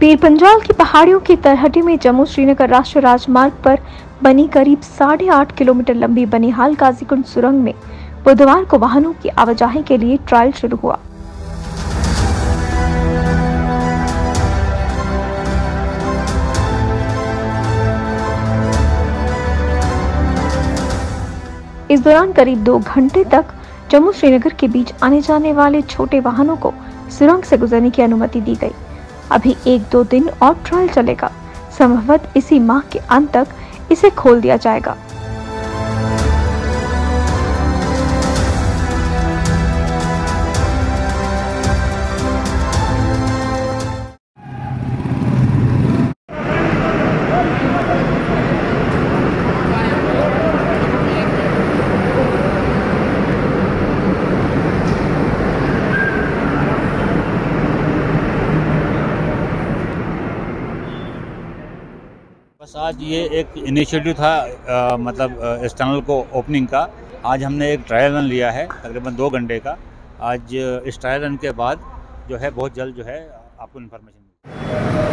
पीर पंजाल की पहाड़ियों की तरहटी में जम्मू श्रीनगर राष्ट्रीय राजमार्ग पर बनी करीब साढ़े आठ किलोमीटर लंबी बनिहाल काजीकुंड सुरंग में बुधवार को वाहनों की आवाजाही के लिए ट्रायल शुरू हुआ। इस दौरान करीब दो घंटे तक जम्मू श्रीनगर के बीच आने जाने वाले छोटे वाहनों को सुरंग से गुजरने की अनुमति दी गई। अभी एक दो दिन और ट्रायल चलेगा। संभवत इसी माह के अंत तक इसे खोल दिया जाएगा। बस आज ये एक इनिशिएटिव था आ, मतलब इस टनल को ओपनिंग का। आज हमने एक ट्रायल रन लिया है तकरीबन दो घंटे का। आज इस ट्रायल रन के बाद जो है बहुत जल्द जो है आपको इन्फॉर्मेशन